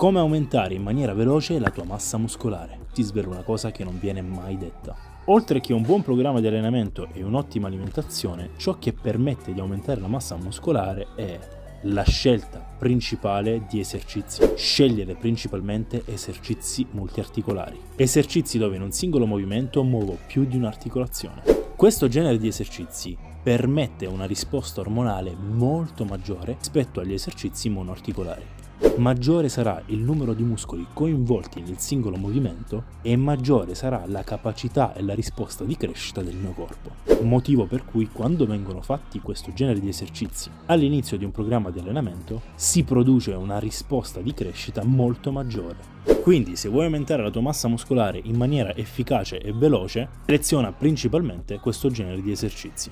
Come aumentare in maniera veloce la tua massa muscolare? Ti svelo una cosa che non viene mai detta. Oltre che un buon programma di allenamento e un'ottima alimentazione, ciò che permette di aumentare la massa muscolare è la scelta principale di esercizi. Scegliere principalmente esercizi multiarticolari. Esercizi dove in un singolo movimento muovo più di un'articolazione. Questo genere di esercizi permette una risposta ormonale molto maggiore rispetto agli esercizi monoarticolari maggiore sarà il numero di muscoli coinvolti nel singolo movimento e maggiore sarà la capacità e la risposta di crescita del mio corpo. Motivo per cui quando vengono fatti questo genere di esercizi all'inizio di un programma di allenamento si produce una risposta di crescita molto maggiore. Quindi se vuoi aumentare la tua massa muscolare in maniera efficace e veloce, seleziona principalmente questo genere di esercizi.